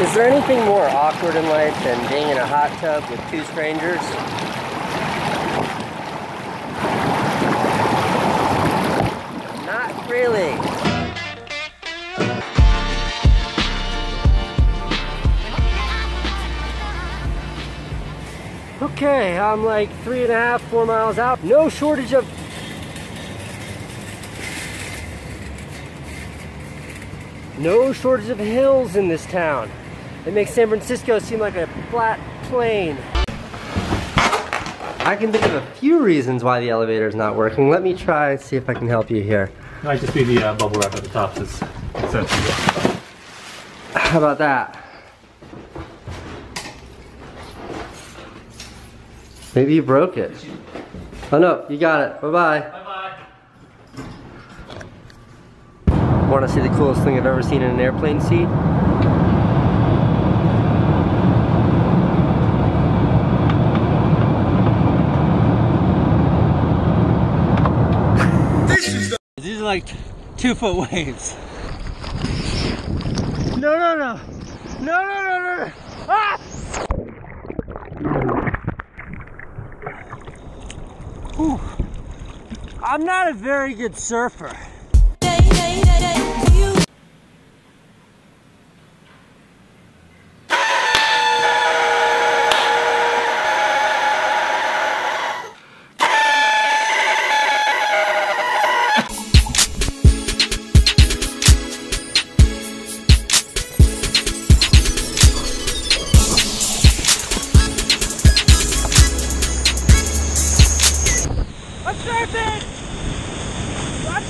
Is there anything more awkward in life than being in a hot tub with two strangers? Not really. Okay, I'm like three and a half, four miles out. No shortage of no shortage of hills in this town. It makes San Francisco seem like a flat plain. I can think of a few reasons why the elevator is not working. Let me try and see if I can help you here. It might just be the uh, bubble wrap at the top that's sensitive. How about that? Maybe you broke it. Oh no, you got it. Bye-bye. Bye-bye. Want to see the coolest thing I've ever seen in an airplane seat? These are like two foot waves. No, no, no. No, no, no, no, no. Ah! I'm not a very good surfer.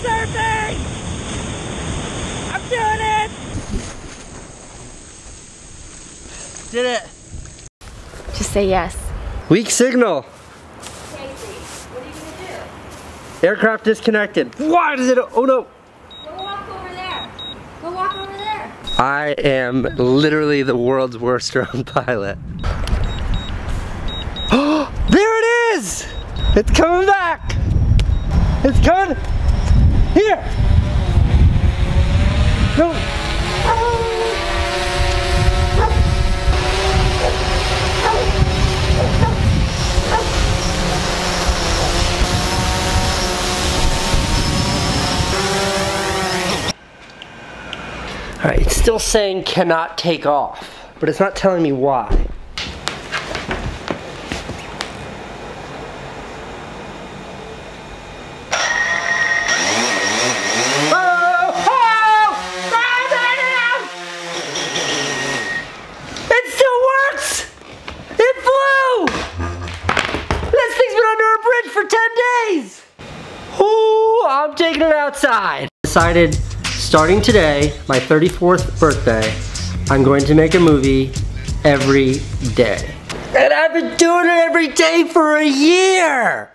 Surfing! I'm doing it! Did it. Just say yes. Weak signal. Casey, what are you gonna do? Aircraft disconnected. Why does it? Oh no. Go walk over there. Go walk over there. I am literally the world's worst drone pilot. Oh, there it is! It's coming back! It's coming! Here! No! Alright, it's still saying cannot take off, but it's not telling me why. Oh! Oh! Ah, It still works! It flew! This thing's been under a bridge for 10 days! Ooh, I'm taking it outside. Decided starting today, my 34th birthday, I'm going to make a movie every day. And I've been doing it every day for a year!